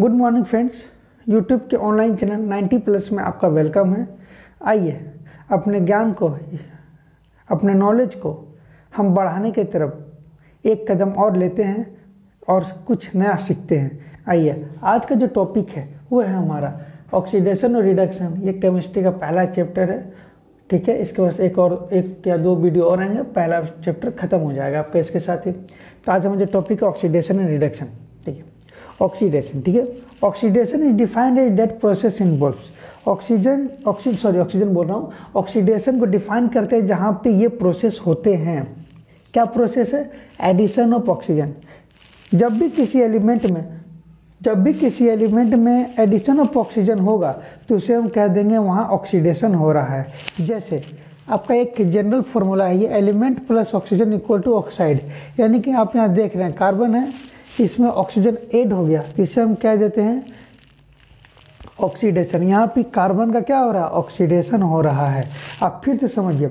Good morning friends YouTube के online channel 90 plus में आपका वेलकम है। आइए, अपने ज्ञान को, अपने नॉलेज को हम बढ़ाने की तरफ़ एक कदम और लेते हैं और कुछ नया सीखते हैं। आइए, आज का जो टॉपिक है, वो है हमारा ऑक्सीडेशन और रिडक्शन ये केमिस्ट्री का पहला चैप्टर है, ठीक है? इसके पास एक और, एक या दो वीडियो और आएँगे। पहला चैप्टर खत्म हो जाएगा आपका इसके साथ ही। तो आज हमारा जो टॉपिक है ऑक्सीडेशन एंड रिडक्शन ऑक्सीडेशन ठीक है? Oxidation is defined as that process involves oxygen oxygen sorry oxygen बोल रहा हूँ। ऑक्सीडेशन को डिफाइन करते हैं जहाँ पे ये प्रोसेस होते हैं। क्या प्रोसेस है? एडिशन ऑफ़ ऑक्सीजन जब भी किसी एलिमेंट में, जब भी किसी एलिमेंट में एडिशन ऑफ़ ऑक्सीजन होगा तो उसे हम कह देंगे वहाँ ऑक्सीडेशन हो रहा है। जैसे, आपका एक जनरल फार्मूला है, ये element plus oxygen equal to oxide यानी कि आप यहाँ देख रहे हैं कार्बन है इसमें ऑक्सीजन एड हो गया। तो इसे हम कह देते हैं? ऑक्सीडेशन यहाँ पे कार्बन का क्या हो रहा है? ऑक्सीडेशन हो रहा है। आप फिर से समझिए।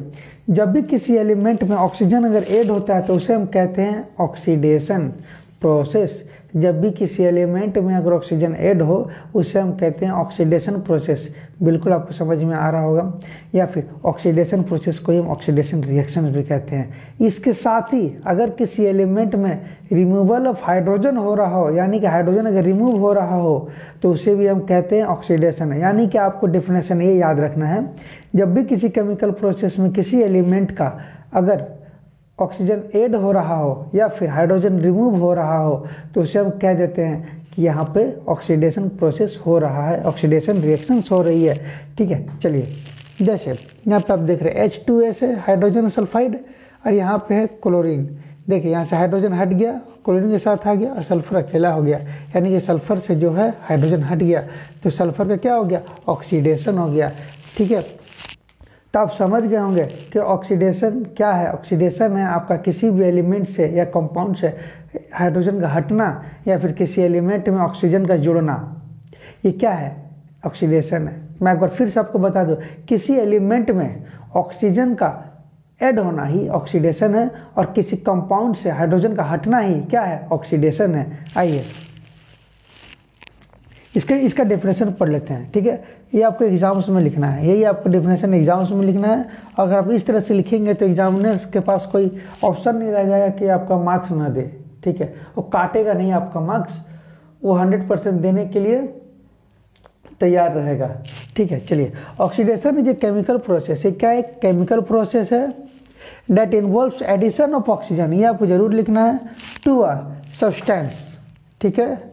जब भी किसी एलिमेंट में ऑक्सीजन अगर ऐड होता है तो उसे हम कहते हैं ऑक्सीडेशन प्रोसेस जब भी किसी एलिमेंट में अगर ऑक्सीजन ऐड हो, उसे हम कहते हैं ऑक्सीडेशन प्रोसेस बिल्कुल आपको समझ में आ रहा होगा. या फिर ऑक्सीडेशन प्रोसेस को ही हम ऑक्सीडेशन रिएक्शन भी कहते हैं. इसके साथ ही अगर किसी एलिमेंट में रिमूवल ऑफ़ हाइड्रोजन हो रहा हो, यानी कि हाइड्रोजन अगर रिमूव हो रहा हो तो उसे भी हम कहते हैं ऑक्सीडेशन यानी कि आपको डिफिनेशन ये याद रखना है. जब भी किसी केमिकल प्रोसेस में किसी एलिमेंट का अगर ऑक्सीजन ऐड हो रहा हो या फिर हाइड्रोजन रिमूव हो रहा हो तो उसे हम कह देते हैं कि यहाँ पे ऑक्सीडेशन प्रोसेस हो रहा है ऑक्सीडेशन रिएक्शंस हो रही है। ठीक है, चलिए, जैसे यहाँ पे आप देख रहे हैं एच टू एस है हाइड्रोजन सल्फाइड और यहाँ पे है क्लोरीन देखिए, यहाँ से हाइड्रोजन हट गया क्लोरीन के साथ आ गया और सल्फ़र अकेला हो गया। यानी कि सल्फ़र से जो है हाइड्रोजन हट गया। तो सल्फ़र का क्या हो गया? ऑक्सीडेशन हो गया। ठीक है तो आप समझ गए होंगे कि ऑक्सीडेशन क्या है? ऑक्सीडेशन है आपका किसी भी एलिमेंट से या कंपाउंड से हाइड्रोजन का हटना या फिर किसी एलिमेंट में ऑक्सीजन का जुड़ना। ये क्या है? ऑक्सीडेशन है। मैं एक बार फिर से आपको बता दूँ, किसी एलिमेंट में ऑक्सीजन का ऐड होना ही ऑक्सीडेशन है और किसी कंपाउंड से हाइड्रोजन का हटना ही क्या है? ऑक्सीडेशन है। आइए। इसके, इसका डेफिनेशन पढ़ लेते हैं, ठीक है? ये आपको एग्ज़ाम्स में लिखना है, यही आपको डेफिनेशन एग्ज़ाम्स में लिखना है। अगर आप इस तरह से लिखेंगे तो एग्जामिनर्स के पास कोई ऑप्शन नहीं रह जाएगा कि आपका मार्क्स ना दे, ठीक है? वो काटेगा नहीं आपका मार्क्स वो हंड्रेड परसेंट देने के लिए तैयार रहेगा, ठीक है? चलिए oxidation is a chemical process ये क्या एक केमिकल प्रोसेस है? That involves addition of oxygen ये आपको ज़रूर लिखना है। टू आर सब्सटेंस ठीक है?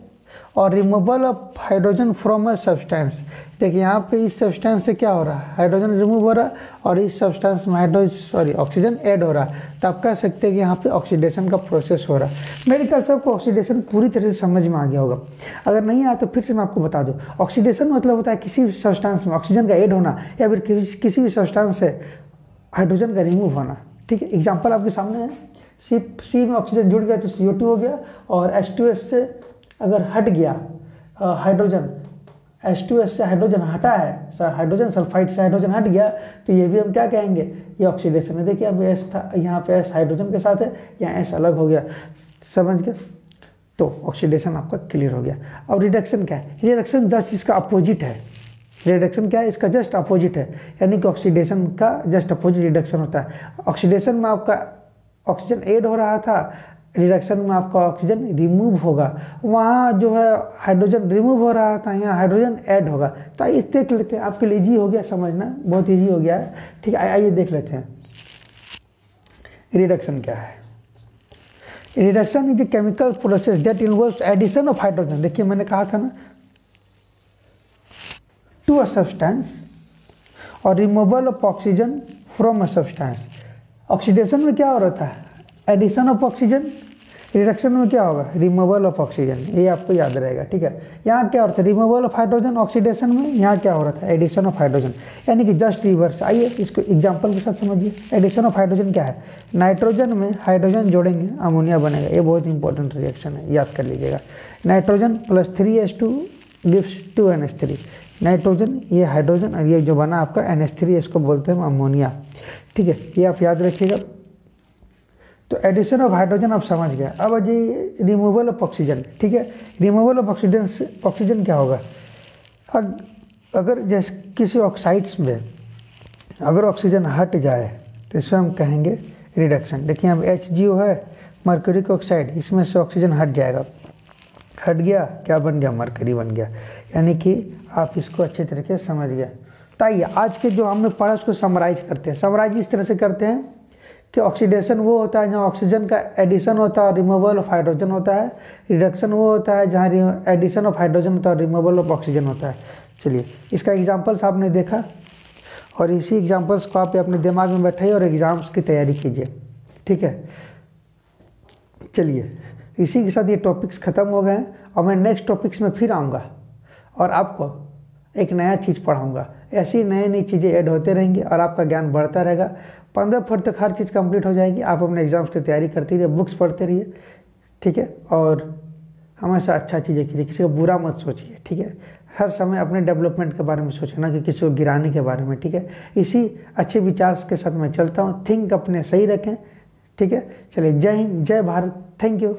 और removal of hydrogen from a substance देखिए, यहाँ पे इस सब्सटेंस से क्या हो रहा है? हाइड्रोजन रिमूव हो रहा है और इस सब्सटेंस में हाइड्रोजन सॉरी ऑक्सीजन ऐड हो रहा है। तो आप कह सकते हैं कि यहाँ पे ऑक्सीडेशन का प्रोसेस हो रहा है। मेरे ख्याल से आपको ऑक्सीडेशन पूरी तरह से समझ में आ गया होगा। अगर नहीं आया तो फिर से मैं आपको बता दूँ। ऑक्सीडेशन मतलब होता है किसी भी सब्सटेंस में ऑक्सीजन का एड होना या फिर किसी भी सब्सटेंस से हाइड्रोजन का रिमूव होना। ठीक है? एग्ज़ाम्पल आपके सामने है। सी सी में ऑक्सीजन जुड़ गया तो सी हो गया और एच से अगर हट गया हाइड्रोजन एच टू एस से हाइड्रोजन हटा है हाइड्रोजन सल्फाइड से हाइड्रोजन हट गया तो ये भी हम क्या कहेंगे? ये ऑक्सीडेशन है देखिए, अब एस था, यहाँ पे एस हाइड्रोजन के साथ है, यहाँ एस अलग हो गया। समझ गए? तो ऑक्सीडेशन आपका क्लियर हो गया। अब रिडक्शन क्या है? रिडक्शन जस्ट इसका अपोजिट है। रिडक्शन क्या है? इसका जस्ट अपोजिट है। यानी कि ऑक्सीडेशन का जस्ट अपोजिट रिडक्शन होता है। ऑक्सीडेशन में आपका ऑक्सीजन एड हो रहा था रिडक्शन में आपका ऑक्सीजन रिमूव होगा। वहाँ जो है हाइड्रोजन रिमूव हो रहा था, यहाँ हाइड्रोजन ऐड होगा। तो आइए देख लेते हैं। आपके लिए ईजी हो गया, समझना। बहुत ईजी हो गया। है ठीक है, आइए देख लेते हैं। रिडक्शन क्या है? Reduction is the chemical process that involve addition of hydrogen देखिए, मैंने कहा था ना टू अ सब्सटेंस और removal of oxygen from a substance oxidation में क्या हो रहा था? एडिशन ऑफ़ ऑक्सीजन रिडक्शन में क्या होगा? रिमूवल ऑफ़ ऑक्सीजन ये आपको याद रहेगा, ठीक है? यहाँ क्या होता है रिमूवल ऑफ़ हाइड्रोजन ऑक्सीडेशन में यहाँ क्या हो रहा था? एडिशन ऑफ़ हाइड्रोजन यानी कि जस्ट रिवर्स आइए इसको एग्जांपल के साथ समझिए। एडिशन ऑफ़ हाइड्रोजन क्या है? नाइट्रोजन में हाइड्रोजन जोड़ेंगे अमोनिया बनेगा। ये बहुत इंपॉर्टेंट रिएक्शन है, याद कर लीजिएगा। Nitrogen plus three S two gives two N S three nitrogen ये हाइड्रोजन और ये जो बना आपका एन एस थ्री इसको बोलते हैं अमोनिया ठीक है? ये आप याद रखिएगा। तो एडिशन ऑफ़ हाइड्रोजन आप समझ गए। अब जी रिमूवल ऑफ़ ऑक्सीजन ठीक है? रिमूवल ऑफ़ ऑक्सीजन ऑक्सीजन क्या होगा? अग, अगर जैसे किसी ऑक्साइड्स में अगर ऑक्सीजन हट जाए तो इसमें हम कहेंगे रिडक्शन देखिए अब एच है मर्करिक ऑक्साइड इसमें से ऑक्सीजन हट जाएगा। हट गया क्या बन गया? मरकरी बन गया। यानी कि आप इसको अच्छे तरीके से समझ गए। तो आइए आज के जो हमने पढ़ा उसको समराइज करते हैं। समराइज इस तरह से करते हैं। कि ऑक्सीडेशन वो होता है जहाँ ऑक्सीजन का एडिशन होता है और रिमूवल ऑफ़ हाइड्रोजन होता है। रिडक्शन वो होता है जहाँ एडिशन ऑफ़ हाइड्रोजन होता है और रिमूवल ऑफ़ ऑक्सीजन होता है। चलिए, इसका एग्जाम्पल्स आपने देखा और इसी एग्जाम्पल्स को आप अपने दिमाग में बैठाइए और एग्ज़ाम्स की तैयारी कीजिए। ठीक है? चलिए, इसी के साथ ये टॉपिक्स ख़त्म हो गए हैं और मैं नेक्स्ट टॉपिक्स में फिर आऊँगा और आपको एक नया चीज़ पढ़ाऊँगा। ऐसी नई नई चीज़ें ऐड होते रहेंगी और आपका ज्ञान बढ़ता रहेगा। पंद्रह फुट तक हर चीज़ कंप्लीट हो जाएगी। आप अपने एग्ज़ाम्स की तैयारी करते रहिए बुक्स पढ़ते रहिए, ठीक है? और हमेशा अच्छा चीज़ें कीजिए, किसी को बुरा मत सोचिए, ठीक है? हर समय अपने डेवलपमेंट के बारे में सोचना कि किसी को गिराने के बारे में, ठीक है? इसी अच्छे विचार के साथ मैं चलता हूँ। थिंक अपने सही रखें, ठीक है? चलिए, जय हिंद, जय भारत। Thank you